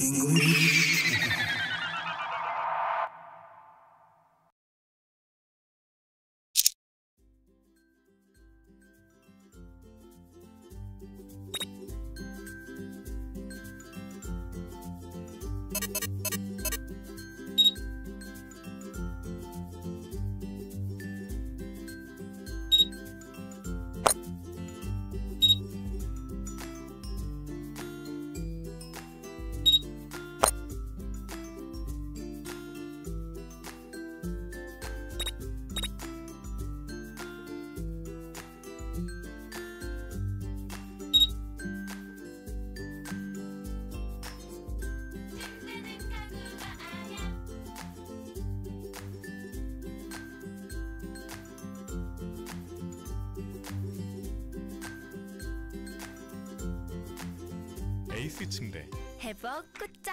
English. 에이스 침대. 해버 꿀잠